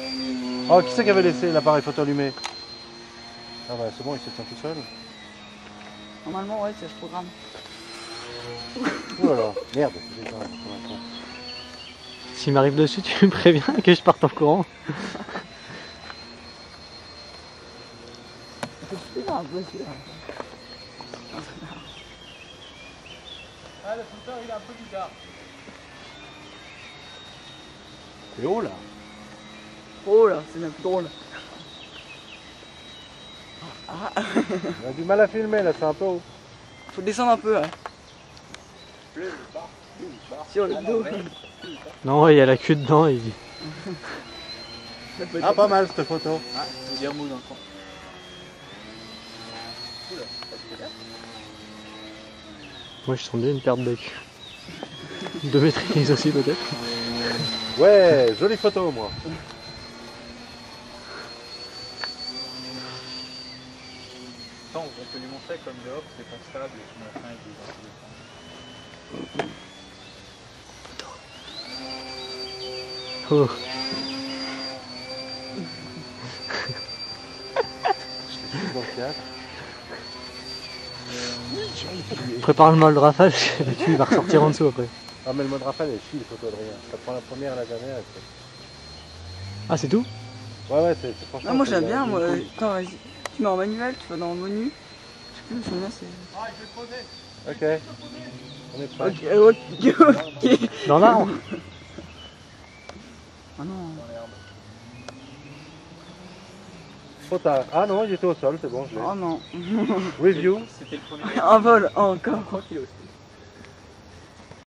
Oh, qui c'est qui avait laissé l'appareil photo allumé Ah bah c'est bon, il se tient tout seul. Normalement, ouais, c'est ce programme. Ouh là là, merde. S'il m'arrive dessus, tu me préviens que je parte en courant. Ah, le footeur, il est un peu bizarre. C'est haut là Oh là, c'est même plus drôle. On a du mal à filmer là, c'est un peu haut. Faut descendre un peu, là. Sur le dos. Non, il y a la queue dedans. Il... Ah, pas mal cette photo. Ah, dans le fond. Moi, je sens bien une perte de queue. De maîtrise aussi, peut-être. Ouais, jolie photo moi. Attends, on peut lui montrer comme dehors, c'est pas stable et que machin, il est Oh. Dans le théâtre. Prépare le mal de rafale, tu il va ressortir en dessous après. Ah, mais le mode Raphaël, elle chie les photos de rien. Ça prend la première et la dernière. et c'est- Ah, c'est tout? Ouais, ouais, c'est franchement. Ah, moi j'aime bien, moi. Quand tu mets en manuel, tu vas dans le menu. Je sais plus, c'est. Ah, je vais te poser. Ok. On est prêt. Ok, ok, ok. Dans l'arbre Ah non. Dans l'herbe. Ah non, il était au sol, c'est bon, je l'ai. Oh non. Review. C'était le premier. Un vol, encore.